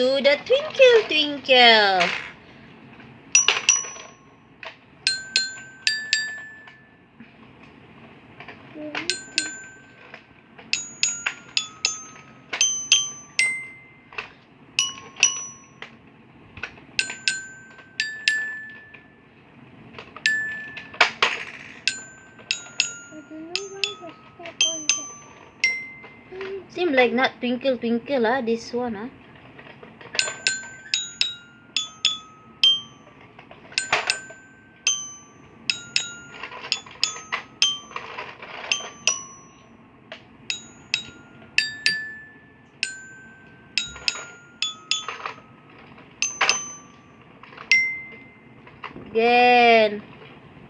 To the twinkle twinkle. Seem like not twinkle twinkle ah, this one ah. Again.